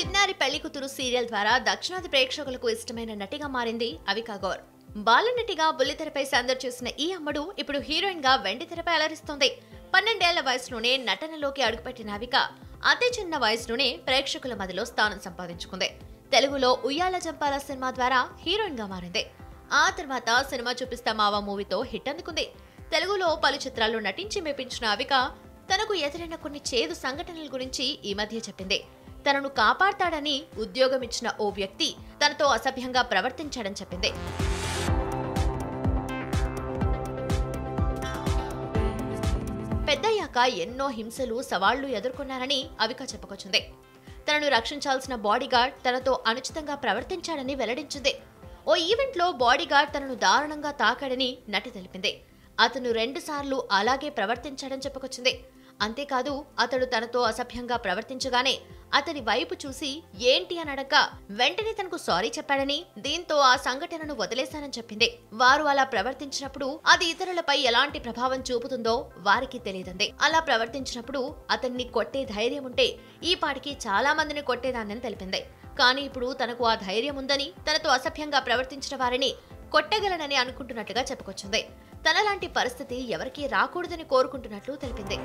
చిన్నారి పెళ్ళి కూతురు సీరియల్ ద్వారా దక్షిణాది ప్రేక్షకులకు ఇష్టమైన నటిగా మారింది అవికా గౌర్. బాలనటిగా బుల్లితెరపై సందడి చేసిన ఈ అమ్మడు ఇప్పుడు హీరోయిన్గా వెండి తెరపై అలరిస్తోంది. పన్నెండేళ్ళ వయసులోనే నటనలోకి అడుగుపెట్టిన అవిక అతి చిన్న వయసులోనే ప్రేక్షకుల మదిలో స్థానం సంపాదించుకుంది. తెలుగులో ఉయ్యాల జంపాల సినిమా ద్వారా హీరోయిన్గా మారింది. ఆ తర్వాత సినిమా చూపిస్తా మావా మూవీతో హిట్ అందుకుంది. తెలుగులో పలు చిత్రాల్లో నటించి మెప్పించిన అవిక తనకు ఎదురైన కొన్ని చేదు సంఘటనల గురించి ఈ మధ్య చెప్పింది. తనను కాపాడతాడని ఉద్యోగం ఇచ్చిన ఓ వ్యక్తి తనతో అసభ్యంగా ప్రవర్తించాడని చెప్పింది. పెద్దయ్యాక ఎన్నో హింసలు సవాళ్ళు ఎదుర్కొన్నారని అవిక చెప్పుకొచ్చింది. తనను రక్షించాల్సిన బాడీగార్డ్ తనతో అనుచితంగా ప్రవర్తించాడని వెల్లడించింది. ఓ ఈవెంట్లో బాడీగార్డ్ తనను దారుణంగా తాకాడని నటి తెలిపింది. అతను రెండుసార్లు అలాగే ప్రవర్తించాడని చెప్పుకొచ్చింది. అంతేకాదు అతడు తనతో అసభ్యంగా ప్రవర్తించగానే అతని వైపు చూసి ఏంటి అని అడగ వెంటనే తనకు సారీ చెప్పాడని దీంతో ఆ సంఘటనను వదిలేశానని చెప్పింది. వారు అలా ప్రవర్తించినప్పుడు అది ఇతరులపై ఎలాంటి ప్రభావం చూపుతుందో వారికి తెలియదండి అలా ప్రవర్తించినప్పుడు అతన్ని కొట్టే ధైర్యం ఉంటే ఈ పాటికి చాలా మందిని కొట్టేదాన్నని తెలిపింది. కానీ ఇప్పుడు తనకు ఆ ధైర్యం ఉందని తనతో అసభ్యంగా ప్రవర్తించిన వారిని కొట్టగలనని అనుకుంటున్నట్టుగా చెప్పుకొచ్చింది. తనలాంటి పరిస్థితి ఎవరికీ రాకూడదని కోరుకుంటున్నట్లు తెలిపింది.